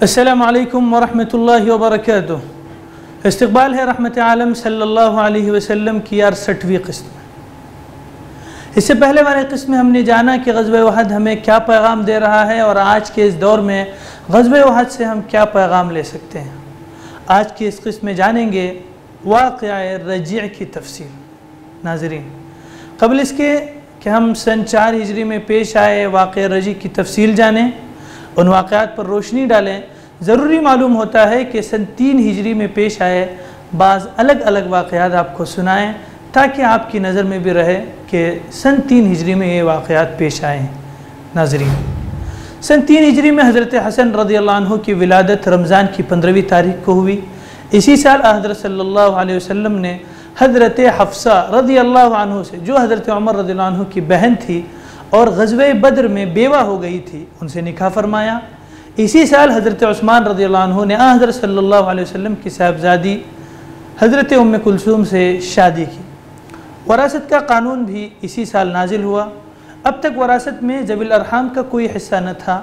अस्सलाम वालेकुम वरहमतुल्लाहि वबरकातुह इस्तकबाल है रहमत आलम सल्लल्लाहु अलैहि वसल्लम की अड़सठवीं किस्म इससे पहले वाले किस्म में हमने जाना कि गजब वहद हमें क्या पैगाम दे रहा है और आज के इस दौर में गजब वहद से हम क्या पैगाम ले सकते हैं आज की इस किस्म में जानेंगे वाक़ रज़ी की तफसील। नाजरीन, कबल इसके कि हम सन चार हिजरी में पेश आए वाक़ रज़ी की तफसील जानें, उन वाक़ात पर रोशनी डालें। ज़रूरी मालूम होता है कि सन तीन हिजरी में पेश आए बाज़ अलग अलग वाक़ात आपको सुनाएँ, ताकि आपकी नज़र में भी रहे कि सन तीन हिजरी में ये वाक़ात पेश आए। नाजरीन सन तीन हिजरी में हज़रत हसन रदी अल्लाह की विलादत रमज़ान की पंद्रहवीं तारीख को हुई। इसी साल हज़रत अलैहि वसल्लम ने हज़रत हफ्सा रदी अल्लाह से, जो हज़रत उमर रदी की बहन थी और गजब बद्र में बेवा हो गई थी, उनसे निकाह फरमाया। इसी साल हज़रत उस्मान रदी ने हज़रत अलैहि वसल्लम की साहबजादी हज़रत उम कुलसूम से शादी की। वरासत का कानून भी इसी साल नाजिल हुआ। अब तक वरासत में जबिल अरहम का कोई हिस्सा न था।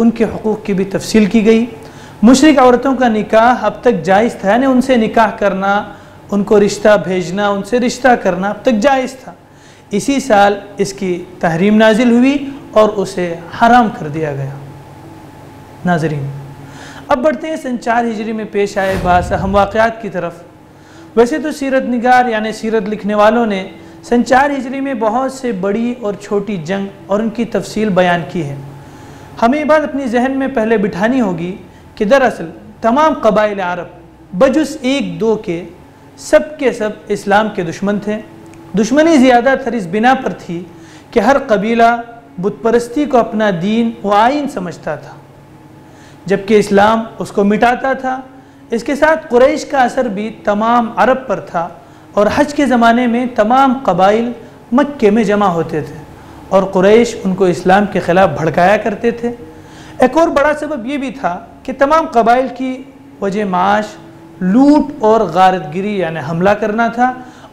उनके हकूक़ की भी तफसील की गई। मुशरक औरतों का निकाह अब तक जायज़ था। यानी उनसे निकाह करना, उनको रिश्ता भेजना, उनसे रिश्ता करना अब तक जायज़ था। इसी साल इसकी तहरीम नाजिल हुई और उसे हराम कर दिया गया। नाजरीन, अब बढ़ते हैं सन चार हिजरी में पेश आए बास हम वाक़ात की तरफ़। वैसे तो सीरत निगार, यानी सीरत लिखने वालों ने सन चार हिजरी में बहुत से बड़ी और छोटी जंग और उनकी तफसील बयान की है। हमें बात अपनी जहन में पहले बिठानी होगी कि दरअसल तमाम कबाइल अरब बजुस एक दो के सब के सब इस्लाम के दुश्मन थे। दुश्मनी ज़्यादातर इस बिना पर थी कि हर कबीला बुतपरस्ती को अपना दीन व आइन समझता था, जबकि इस्लाम उसको मिटाता था। इसके साथ कुरैश का असर भी तमाम अरब पर था। और हज के ज़माने में तमाम कबाइल मक्के में जमा होते थे और कुरैश उनको इस्लाम के ख़िलाफ़ भड़काया करते थे। एक और बड़ा सबब ये भी था कि तमाम कबाइल की वजह माश, लूट और गारतगिरी यानी हमला करना था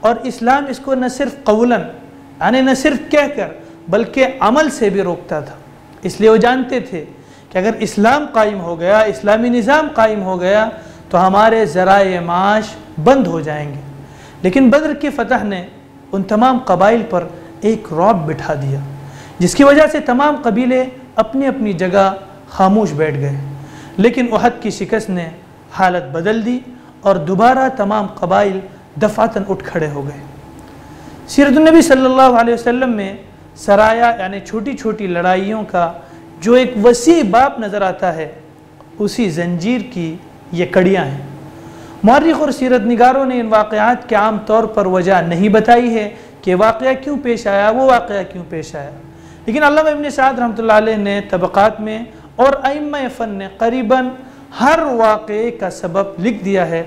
और इस्लाम इसको न सिर्फ़ कौलन यानी न सिर्फ़ कहकर बल्कि अमल से भी रोकता था। इसलिए वो जानते थे कि अगर इस्लाम कायम हो गया, इस्लामी निज़ाम कायम हो गया तो हमारे ज़रा माश बंद हो जाएँगे। लेकिन बद्र की फ़तह ने उन तमाम कबाइल पर एक रौब बिठा दिया, जिसकी वजह से तमाम कबीले अपनी अपनी जगह खामोश बैठ गए। लेकिन वहद की शिकस्त ने हालत बदल दी और दोबारा तमाम कबाइल दफातन उठ खड़े हो गए। सीरतनबी सल्लल्लाहु अलैहि वसल्लम में सराया, यानी छोटी छोटी लड़ाइयों का जो एक वसी बाप नज़र आता है, उसी जंजीर की ये कड़ियाँ हैं। मौरख और सीरत निगारों ने इन वाक़ात के आम तौर पर वजह नहीं बताई है कि वाक़ क्यों पेश आया, वो वाक़ क्यों पेश आया। लेकिन अल्लाह इबन साद रहमत ने तबक़ात में और अम फ़न ने करीबन हर वाक़े का सबब लिख दिया है।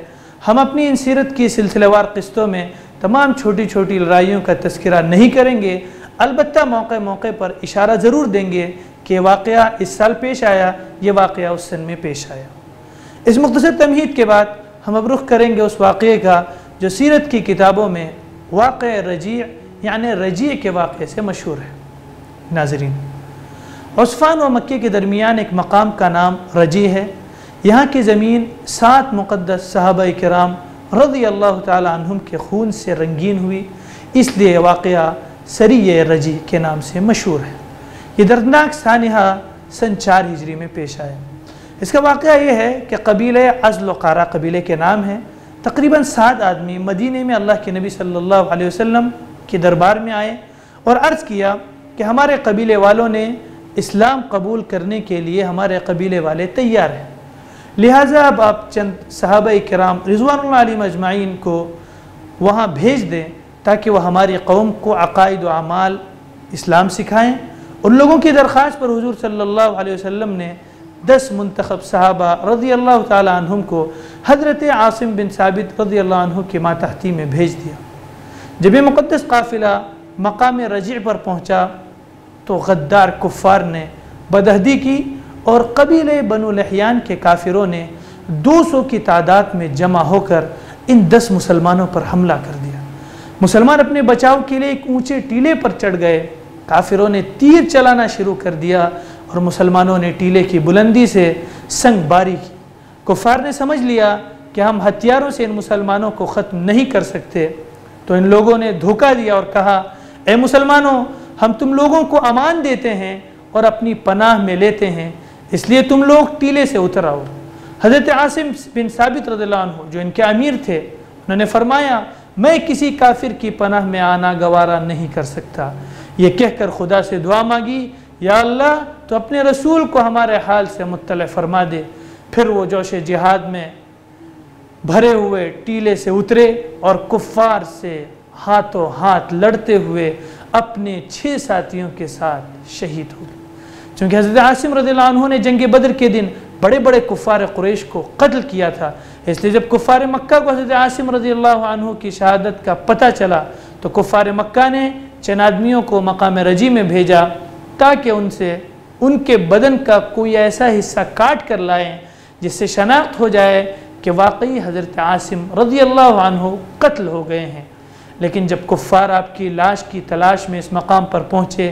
हम अपनी इन सीरत की सिलसिलेवार किस्तों में तमाम छोटी छोटी लड़ाइयों का तस्करा नहीं करेंगे अलबत् मौके मौके पर इशारा ज़रूर देंगे कि वाक़ इस साल पेश आया, ये वाक़ उस सन में पेश आया। इस मुख्तर तमहीद के बाद हम अब रुख करेंगे उस वाक़े का जो सीरत की किताबों में वाक़ रज़ी यानि रज़ी के वाक़े से मशहूर है। नाजरीन उस्फ़ान व मक्के के दरमियान एक मकाम का नाम रज़ी है। यहाँ की ज़मीन सात मुक़दस साहब कराम रज़ी अल्लाह तम के खून से रंगीन हुई, इसलिए वाक़ सरी रज़ी के नाम से मशहूर है। ये दर्दनाक सानहा सन चार हिजरी में पेश आया। इसका वाक़ ये है कि कबील अज़लक़ारा कबीले के नाम है। तकरीबन सात आदमी मदीने में अल्लाह के नबी सल्लल्लाहु अलैहि वसल्लम के दरबार में आए और अर्ज़ किया कि हमारे कबीले वालों ने इस्लाम कबूल करने के लिए हमारे कबीले वाले तैयार हैं। लिहाजा अब आप चंद साहब कराम रिजवान मजमाइन को वहाँ भेज दें ताकि वह हमारी कौम को अकायद अमाल इस्लाम सिखाएँ। उन लोगों की दरख्वास्त पर हजूर सल्ला वसल्लम ने दस मंतखब साहबा रज़ी अल्लाह तुम को हज़रत आसिम बिन साबित रज़ी अल्लाह के मातहती में भेज दिया। जब ये मुक़दस काफ़िला मकाम रज़ी पर पहुँचा तो गद्दार कुफ़ार ने बदहदी की और कबीले बनु लहयान के काफिरों ने 200 की तादाद में जमा होकर इन दस मुसलमानों पर हमला कर दिया। मुसलमान अपने बचाव के लिए एक ऊँचे टीले पर चढ़ गए। काफिरों ने तीर चलाना शुरू कर दिया और मुसलमानों ने टीले की बुलंदी से संग बारी की। कुफार ने समझ लिया कि हम हथियारों से इन मुसलमानों को ख़त्म नहीं कर सकते। तो इन लोगों ने धोखा दिया और कहा, ए मुसलमानों, हम तुम लोगों को अमान देते हैं और अपनी पनाह में लेते हैं। इसलिए तुम लोग टीले से उतर आओ। हज़रत आसिम बिन साबित रदलान जो इनके अमीर थे, उन्होंने फरमाया, मैं किसी काफिर की पनाह में आना गवारा नहीं कर सकता। ये कहकर खुदा से दुआ मांगी या अल्लाह तो अपने रसूल को हमारे हाल से मुतल फरमा दे। फिर वो जोश जिहाद में भरे हुए, टीले से उतरे और कुफ़ार से हाथों हाथ लड़ते हुए अपने छः साथियों के साथ शहीद हो गए। क्योंकि हज़रत आसिम रदील्ला ने जंग बदर के दिन बड़े बड़े कुफ़ार कुरैश को कत्ल किया था, इसलिए जब कुफ़ार मक्का को हज़रत आसिम रदी अल्लाह की शहादत का पता चला तो कुफ़ार मक्का ने चंद आदमियों को मकाम रज़ी में भेजा ताकि उनसे, उनके बदन का कोई ऐसा हिस्सा काट कर लाएँ, जिससे शनाख्त हो जाए कि वाकई हज़रत आसिम रदी अल्लाह कत्ल हो गए हैं। लेकिन जब कुफ़ार आपकी लाश की तलाश में इस मकाम पर पहुँचे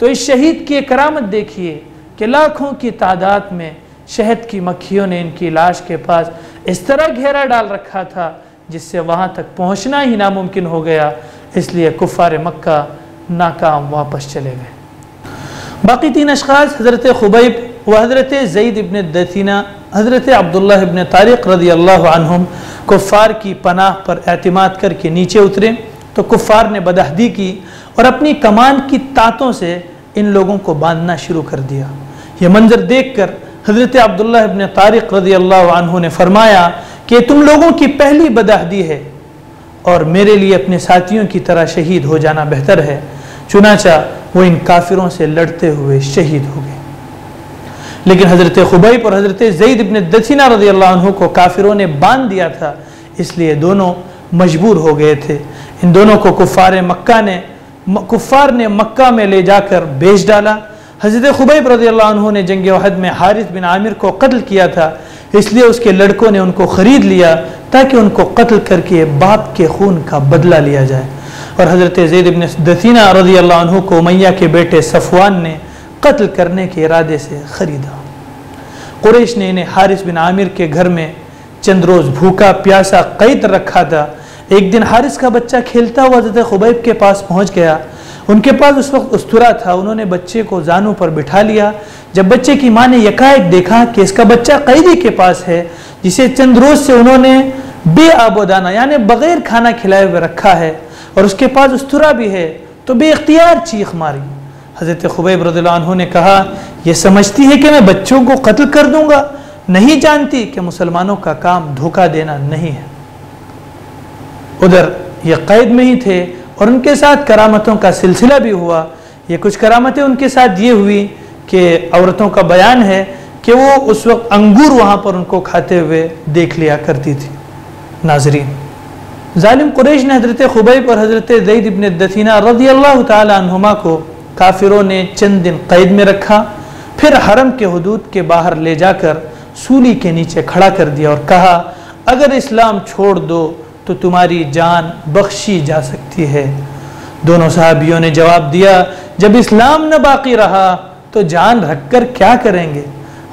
तो इस शहीद की करामत देखिए कि लाखों की तादाद में शहद की मक्खियों ने इनकी लाश के पास इस तरह घेरा डाल रखा था, जिससे वहाँ तक पहुँचना ही नामुमकिन हो गया। इसलिए कुफ़ार मक्का नाकाम वापस चले गए। बाकी तीन अशखास, हज़रत खुबैब व हज़रत ज़ईद इबन दसीना, हज़रत अब्दुल्ला इबन तारिक रदी अल्लाह कुफ़ार की पनाह पर अतमाद करके नीचे उतरे। तो कुफ़ार ने बदहदी की और अपनी कमान की तातों से इन लोगों को बांधना शुरू कर दिया। ये मंजर देख कर हज़रत अब्दुल्ला इबन तारिक रदी अल्लाह ने फरमाया कि तुम लोगों की पहली बदहदी है और मेरे लिए अपने साथियों की तरह शहीद हो जाना बेहतर है। चुनाचा वो इन काफिरों से लड़ते हुए शहीद हो गए। लेकिन हज़रत खुबैब और हज़रत जईद इबन दसीना रदी अल्लाह को काफिरों ने बाँध दिया था, इसलिए दोनों मजबूर हो गए थे। इन दोनों को कुफ़ार मक्का ने, कुफ़ार ने मक्का में ले जाकर बेच डाला। हज़रत खुबैब रदी अल्लाह ने जंग वहद में हारिस बिन आमिर को कत्ल किया था, इसलिए उसके लड़कों ने उनको ख़रीद लिया ताकि उनको कत्ल करके बाप के खून का बदला लिया जाए। और हज़रत जैद इबन दसीना रज़ी अल्लाह को मैया के बेटे सफ़वान ने कत्ल करने के इरादे से ख़रीदा। कुरैश ने इन्हें हारिस बिन आमिर के घर में चंद रोज़ भूखा प्यासा कैद रखा था। एक दिन हारिस का बच्चा खेलता हुआ हज़रत खुबैब के पास पहुँच गया। उनके पास उस वक्त उस्तुरा था। उन्होंने बच्चे को जानू पर बिठा लिया। जब बच्चे की माँ ने यकाएक देखा कि इसका बच्चा कैदी के पास है, जिसे चंद रोज से उन्होंने बे आबोदाना यानी बगैर खाना खिलाए हुए रखा है और उसके पास उस्तुरा भी है तो बे इख्तियार चीख मारी हज़रत खुबैब रदुल्ला ने कहा यह समझती है कि मैं बच्चों को कत्ल कर दूँगा? नहीं जानती कि मुसलमानों का काम धोखा देना नहीं है। उधर ये कैद में ही थे और उनके साथ करामतों का सिलसिला भी हुआ। ये कुछ करामतें उनके साथ ये हुई कि औरतों का बयान है कि वो उस वक्त अंगूर वहाँ पर उनको खाते हुए देख लिया करती थी। नाजरीन जालिम कुरैश ने हज़रत खुबैब और हज़रत जईद इबन दसीना रज़ी अल्लाह तुमा को काफिरों ने चंद दिन कैद में रखा, फिर हरम के हदूद के बाहर ले जाकर सूली के नीचे खड़ा कर दिया और कहा, अगर इस्लाम छोड़ दो तो तुम्हारी जान बख्शी जा सकती है। दोनों साहबियों ने जवाब दिया, जब इस्लाम न बाकी रहा तो जान रखकर क्या करेंगे?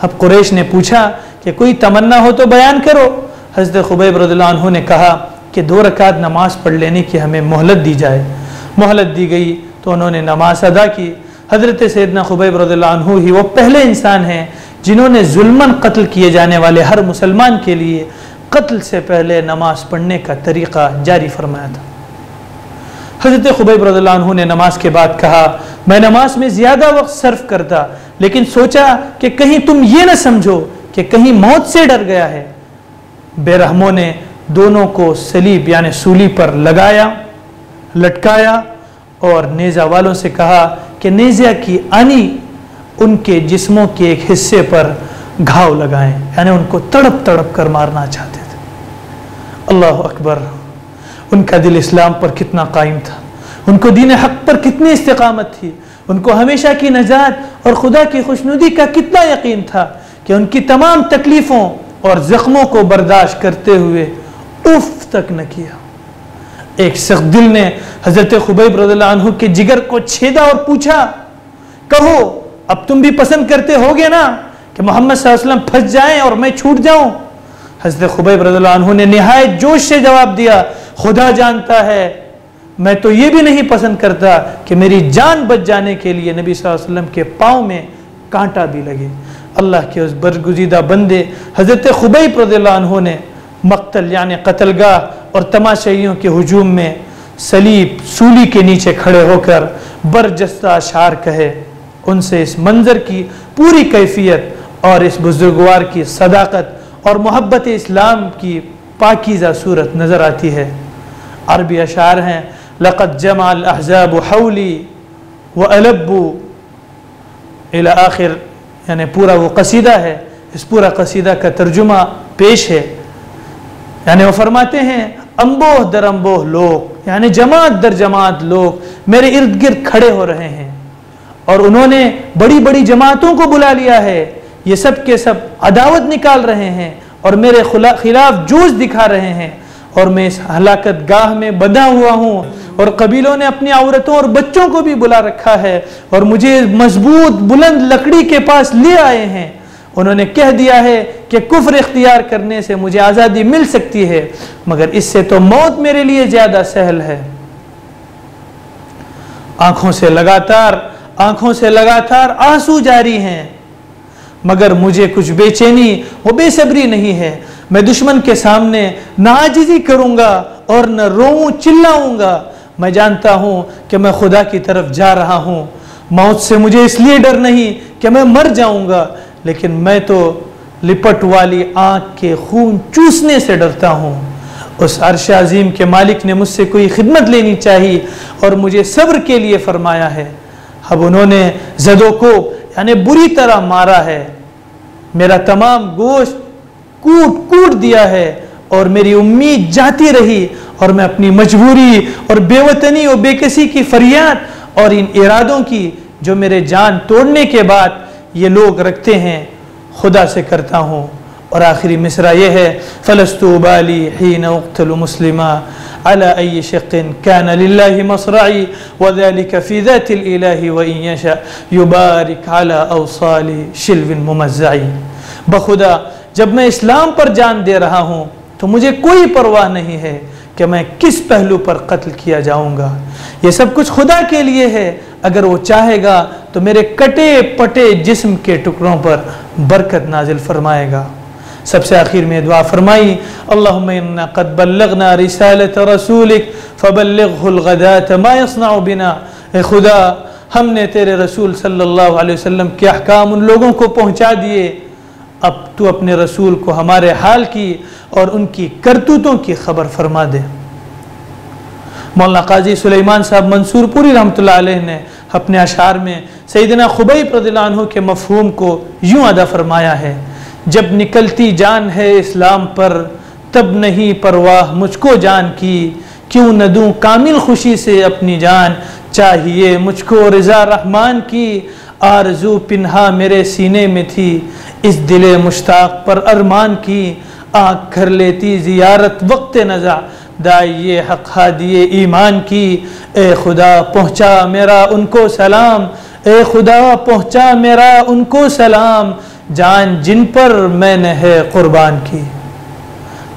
अब कुरैश ने पूछा, कि कोई तमन्ना हो तो बयान करो? हज़रत खुबैब रदुल्लाह ने कहा कि दो रकात नमाज़ पढ़ लेने की हमें मोहलत दी जाए। मोहलत दी गई तो उन्होंने नमाज़ अदा की। हज़रत सैदना खुबैब रदुल्लाह ही वो पहले इंसान हैं जिन्होंने जुल्मन कत्ल किए जाने वाले हर मुसलमान के लिए कत्ल से पहले नमाज़ पढ़ने का तरीक़ा जारी फरमाया था। हज़रत खुबैब रदुल्लाह ने नमाज़ के बाद कहा, मैं नमाज़ में ज़्यादा वक्त सर्फ करता, लेकिन सोचा कि कहीं तुम ये ना समझो कि कहीं मौत से डर गया है। बेरहमों ने दोनों को सलीब यानी सूली पर लगाया, लटकाया और नेज़ा वालों से कहा कि नेज़ा की आनी उनके जिस्मों के एक हिस्से पर घाव लगाएँ, यानी उनको तड़प तड़प कर मारना चाहते थे। अल्लाह अकबर, उनका दिल इस्लाम पर कितना कायम था। उनको दीन हक पर कितनी इस्तकामत थी। उनको हमेशा की नजात और खुदा की खुशनुदी का कितना यकीन था कि उनकी तमाम तकलीफ़ों और ज़ख्मों को बर्दाश्त करते हुए उफ तक न किया। एक सख्त दिल ने हज़रत खुबैब रजू के जिगर को छेदा और पूछा, कहो, अब तुम भी पसंद करते होगे ना कि मोहम्मद वसल्लम फंस जाएँ और मैं छूट जाऊँ? हज़रत खुबैब रजू ने नहायत जोश से जवाब दिया, खुदा जानता है, मैं तो ये भी नहीं पसंद करता कि मेरी जान बच जाने के लिए नबी वसल्लम के पाँव में कांटा भी लगे। अल्लाह के उस बरगुजीदा बंदे हज़रत खुबैब रजू ने मक्तल, यानि कतलगाह और तमाशाइयों के हजूम में सलीब सूली के नीचे खड़े होकर बरजस्ता अशार कहे, उनसे इस मंजर की पूरी कैफियत और इस बुजुर्गवार की सदाकत और मोहब्बत इस्लाम की पाकिज़ा सूरत नज़र आती है। अरबी अशार हैं लक़त जमाल अहजाब हौली व अलब्बू इला आखिर, यानी पूरा वो कसीदा है, इस पूरा कसीदा का तर्जुमा पेश है। यानी वो फरमाते हैं अम्बोह दर अम्बोह लोग, यानी जमात दर जमात लोग, मेरे इर्द गिर्द खड़े हो रहे हैं। और उन्होंने बड़ी बड़ी जमातों को बुला लिया है। ये सब के सब अदावत निकाल रहे हैं और मेरे खिलाफ जोश दिखा रहे हैं। और मैं इस हलाकत गाह में बंधा हुआ हूँ और कबीलों ने अपनी औरतों और बच्चों को भी बुला रखा है और मुझे मज़बूत बुलंद लकड़ी के पास ले आए हैं। उन्होंने कह दिया है कि कुफर इख्तियार करने से मुझे आज़ादी मिल सकती है, मगर इससे तो मौत मेरे लिए ज़्यादा सहल है। आँखों से लगातार, आँखों से लगातार आँसू जारी हैं, मगर मुझे कुछ बेचैनी वो बेसब्री नहीं है। मैं दुश्मन के सामने नाजिजी करूँगा और न रो चिल्लाऊँगा। मैं जानता हूँ कि मैं खुदा की तरफ़ जा रहा हूँ। मौत से मुझे इसलिए डर नहीं कि मैं मर जाऊँगा। लेकिन मैं तो लिपट वाली आँख के खून चूसने से डरता हूँ। उस अरश अजीम के मालिक ने मुझसे कोई खिदमत लेनी चाहिए और मुझे सब्र के लिए फरमाया है। अब उन्होंने जदों को, यानी बुरी तरह मारा है। मेरा तमाम गोश्त कूट कूट दिया है और मेरी उम्मीद जाती रही और मैं अपनी मजबूरी और बेवतनी और बेकसी की फरियाद और इन इरादों की, जो मेरे जान तोड़ने के बाद ये लोग रखते हैं, खुदा से करता हूँ। और आखिरी मिसरा ये है, फ़लस्तु बाली ही मुस्लिमा, अला शक़िन कैन मसराई वज़ालिक फ़ी ज़ातिल व युबारिक अला अवसाली शिलविन मुमज़्ज़ई बखुदा, जब मैं इस्लाम पर जान दे रहा हूँ तो मुझे कोई परवाह नहीं है कि मैं किस पहलू पर कत्ल किया जाऊँगा? ये सब कुछ खुदा के लिए है। अगर वो चाहेगा तो मेरे कटे पटे जिस्म के टुकड़ों पर बरकत नाजिल फरमाएगा। सबसे आखिर में दुआ फरमाई बल्लगना रिसालत रसूलिक फ़बल्लगदात मायसना बिना। खुदा, हमने तेरे रसूल सल्लल्लाहु अलैहि वसल्लम के अहकाम उन लोगों को पहुँचा दिए। अब तू अपने रसूल को हमारे हाल की और उनकी करतूतों की खबर फरमा दे। मौलाना काजी सुलेमान साहब मंसूरपुरी रहमत ने अपने अशार में सईदना खुबई प्रदिलान के मफहूम को यूँ अदा फरमाया है, जब निकलती जान है इस्लाम पर, तब नहीं परवाह मुझको जान की। क्यों न दूँ कामिल खुशी से अपनी जान, चाहिए मुझको रज़ा रहमान की। आरज़ू पिन्हा मेरे सीने में थी। इस दिले मुश्ताक पर अरमान की आँख कर लेती जियारत वक्त नज़ा। दाइए हक दिए ईमान की। ए खुदा पहुँचा मेरा उनको सलाम। ए खुदा पहुँचा मेरा उनको सलाम। जान जिन पर मैंने है कुर्बान की।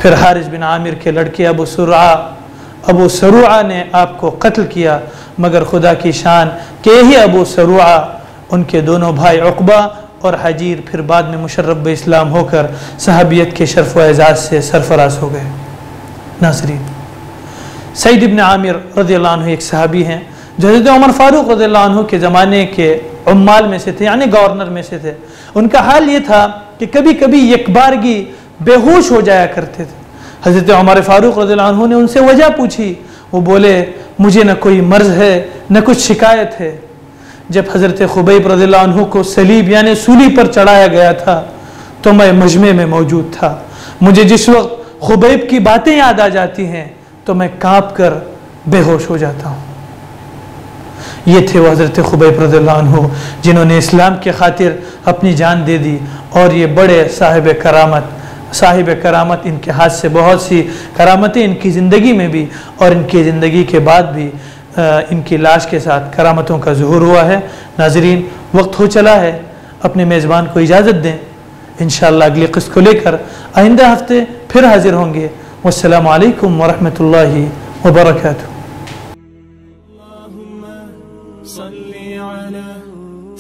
फिर हारिस बिन आमिर के लड़के अबू सुरा अबू सरुआ ने आपको कत्ल किया। मगर खुदा की शान के ही अबू सरुआ उनके दोनों भाई अकबा और हजीर फिर बाद में मुशर्रब इस्लाम होकर सहाबियत के शरफ व एजाज से सरफराज हो गए। नासरीन सईद इबन आमिर रदी एक सहाबी हैं जो हज़रत उमर फारूक रदी के ज़माने के उम्माल में से थे, यानी गवर्नर में से थे। उनका हाल ये था कि कभी कभी यकबारगी बेहोश हो जाया करते थे। हज़रत उमर फारूक रदी ने उनसे वजह पूछी, वो बोले, मुझे न कोई मर्ज है, न कुछ शिकायत है। जब हज़रत खुबैब रज़ी को सलीब यानी सूली पर चढ़ाया गया था तो मैं मजमे में मौजूद था। मुझे जिस वक्त खुबैब की बातें याद आ जाती हैं तो मैं काँप कर बेहोश हो जाता हूँ। ये थे वो हज़रत खुबैब रज़ी जिन्होंने इस्लाम के खातिर अपनी जान दे दी और ये बड़े साहिब करामत साहिब करामत इनके हाथ से बहुत सी करामतें इनकी ज़िंदगी में भी और इनकी ज़िंदगी के बाद भी इनकी लाश के साथ करामतों का जहूर हुआ है नाजरीन वक्त हो चला है अपने मेज़बान को इजाज़त दें इन अगली किस्त को लेकर आइंदा हफ्ते फिर हाजिर होंगे वालकम वरहमल वबरक